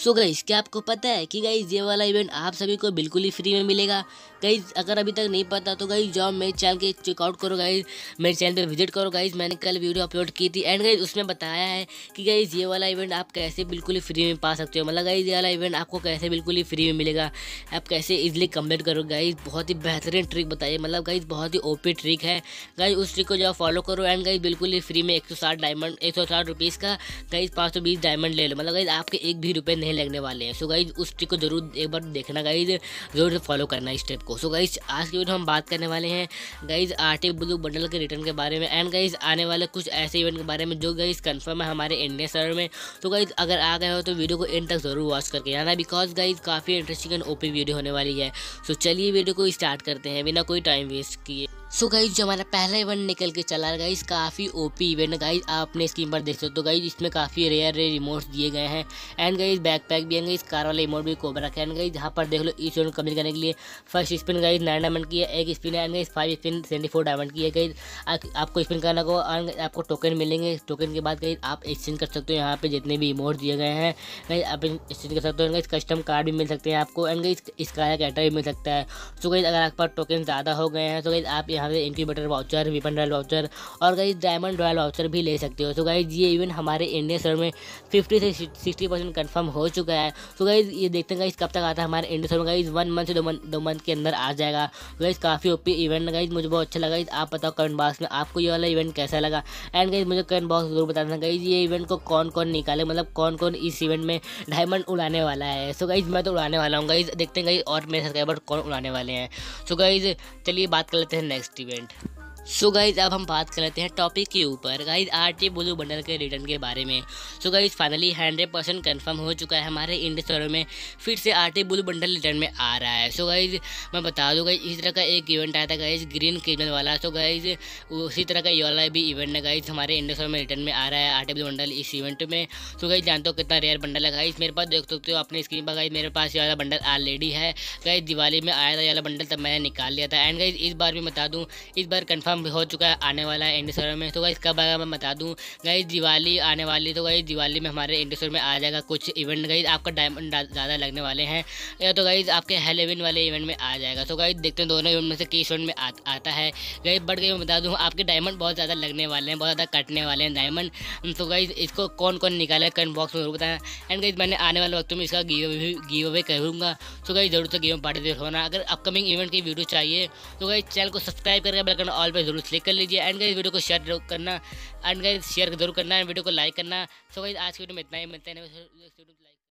So guys क्या आपको पता है कि गाइस ये वाला इवेंट आप सभी को बिल्कुल ही फ्री में मिलेगा। गाइस अगर अभी तक नहीं पता तो गाइस जाओ मेरे चैनल के चेकआउट करो गाइस मेरे चैनल पे विज़िट करो गाइस मैंने कल वीडियो अपलोड की थी एंड गाइस उसमें बताया है कि गाइस ये वाला इवेंट आप कैसे बिल्कुल ही फ्री में पा सकते हो। मतलब गाइस ये वाला इवेंट आपको कैसे बिल्कुल ही फ्री में मिलेगा। आप कैसे इजिली कंप्लीट करो गाइज़ बहुत ही बेहतरीन ट्रिक बताइए मतलब गाइज़ बहुत ही ओपी ट्रिक है। गाइज़ उस ट्रिक को जो फॉलो करो एंड गाइज़ बिल्कुल ही फ्री में एक सौ साठ डायमंड एक का गाइज़ पाँच सौ बीस डायमंड ले लो। मतलब गाइज़ आपके एक भी रुपये नहीं लगने वाले हैं। सो गाइज़ उस ट्रिक को ज़रूर एक बार देखना गाइज़ ज़रूर फॉलो करना इस स्टेप को। सो गाइज़ आज की वीडियो हम बात करने वाले हैं गाइज़ आर ब्लू बंडल के रिटर्न के बारे में। एंड गाइज़ आने वाले कुछ ऐसे इवेंट के बारे में जो गाइज़ कन्फर्म है हमारे इंडिया सर्वर में। तो गाइज़ अगर आ गए हो तो वीडियो को एंड तक ज़रूर वॉच करके आना बिकॉज़ गाइज़ काफ़ी इंटरेस्टिंग एंड ओपी वीडियो होने वाली है। सो चलिए वीडियो को स्टार्ट करते हैं, बिना कोई टाइम वेस्ट किए। सो गाइज़ जो हमारा पहला इवेंट निकल के चला गाइज़ काफ़ी ओपी इवेंट गाइज़ आप अपने स्क्रीन पर देख सकते हो तो गाइज़ इसमें काफ़ी रेयर रेयर रिमोट्स दिए गए हैं। एंड गाइज़ बैक पैक भी है इस कार वाला रिमोट भी कोबरा रखा एंड गाइज़ जहाँ पर देख लो इस इवेंट कंप्लीट करने के लिए first spin guys nine diamond की है, एक स्पिन है and guys five spin seventy four diamond की है गाइज़ आपको स्पिन करना को आपको टोकन मिलेंगे। टोकन के बाद गाइज़ आप एक्सचेंज कर सकते हो यहाँ पे जितने भी रिमोट दिए गए हैं। गाइज़ आप एक्सचेंज कर सकते हो गाइज़ कस्टम कार्ड भी मिल सकते हैं आपको। एंड गाइज़ इसका कैटर भी मिल सकता है। सो गाइज़ अगर आपके पास टोकन ज़्यादा हो गए हैं तो गाइज़ आप यहाँ से incubator voucher weapon royal voucher और गाइज़ डायमंड रॉयल वाउचर भी ले सकते हो। तो गाइज़ ये इवेंट हमारे इंडिया सर्वर में फिफ्टी से सिक्सटी परसेंट कन्फर्म हो चुका है। तो गाइज़ ये देखते हैं गाइज़ कब तक आता है हमारे India server guys one month से दो मंथ दो मंथ के अंदर आ जाएगा। गाइज़ काफ़ी ओपी इवेंट गाइज़ मुझे बहुत अच्छा लगा। आप बताओ कमेंट बॉक्स में आपको ये वाला इवेंट कैसा लगा? एंड गाइज़ मुझे कमेंट बॉक्स ज़रूर बताना गाइज़ ये इवेंट को कौन कौन निकाले? मतलब कौन कौन इस इवेंट में डायमंड उड़ाने वाला है? सो गाइज़ मैं तो उड़ाने वाला हूँ। गाइज़ देखते हैं गाइज़ और मेरे सब्सक्राइबर कौन उड़ाने वाले हैं। सो गाइज़ चलिए बात कर लेते हैं next event so so guys अब हम बात कर लेते हैं टॉपिक के ऊपर। Guys R T blue bundle के रिटर्न के बारे में। So guys finally hundred percent confirm हो चुका है हमारे इंडिया सर्वर में। फिर से R T blue bundle return में आ रहा है। सो so गाइज़ मैं बता दूँ गाइज़ इस तरह का एक इवेंट आया था गाइज़ ग्रीन क्रिमिनल वाला। सो so गाइज़ उसी तरह का ये वाला भी इवेंट है गाइज़ हमारे इंडिया सर्वर में रिटर्न में आ रहा है आर टी ब्लू बंडल इस इवेंट में। सो गाइज़ जानते हो कितना रेयर बंडल है गाइज़ मेरे पास देख सकते हो अपने स्क्रीन पर गाइज़ मेरे पास ये वाला बंडल ऑलरेडी है। गाइज़ दिवाली में आया था ये वाला बंडल तब मैंने निकाल लिया था। एंड गाइज़ इस बार भी बता दूँ, इस बार कन्फर्म हो चुका है आने वाला है इंडिया में। तो गाइज़ कब आएगा मैं बता दूँ। गाइज़ दिवाली आने वाली तो गाइज़ दिवाली में हमारे इंडिया में आ जाएगा कुछ इवेंट गाइज़ आपका डायमंड ज़्यादा लगने वाले हैं। या तो गाइज़ आपके हेलेविन वाले इवेंट में आ जाएगा। तो गाइज़ देखते हैं दोनों इवेंट में से किस इवेंट में आ, आता है। गाइज़ बढ़ गई मैं बता दूँ आपके डायमंड बहुत ज़्यादा लगने वाले हैं बहुत ज़्यादा कटने वाले हैं डायमंड तो गाइज़ इसको कौन कौन निकाला कमेंट बॉक्स में ज़रूर बताया एंड गाइज़ मैंने आने वाले वक्त में इसका गिव अवे करूँगा। तो गाइज़ ज़रूर से गेम पार्टिसिपेट होना। अगर अपकमिंग इवेंट की वीडियो चाहिए तो गाइज़ चैनल को सब्सक्राइब करके बेल ऑल पर ज़रूर क्लिक कर लीजिए। एंड गाइज़ वीडियो को शेयर करना। एंड गाइज़ शेयर ज़रूर करना। वीडियो को लाइक करना। सो गाइज़ आज की वीडियो में इतना ही। मिलते हैं